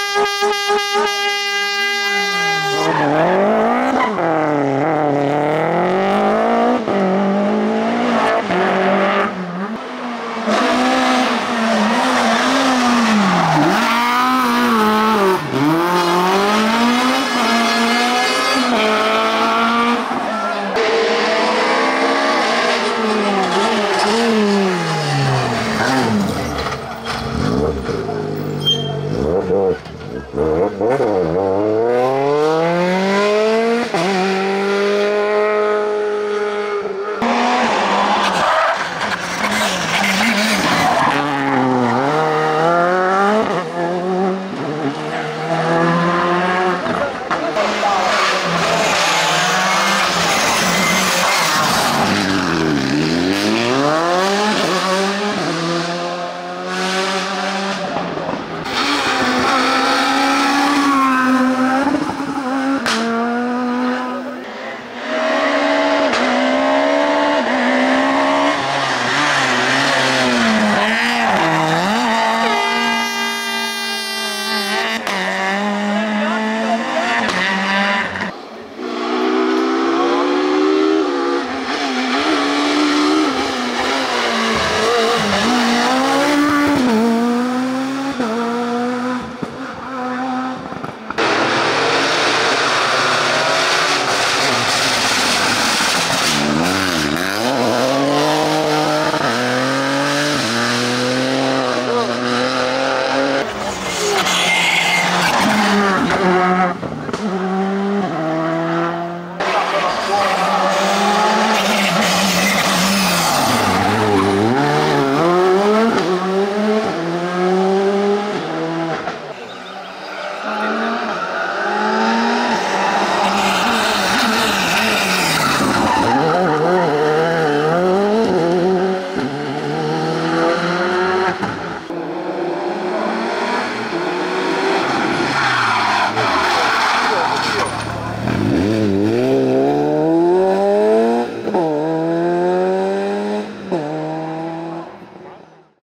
Ha ha ha ha ha!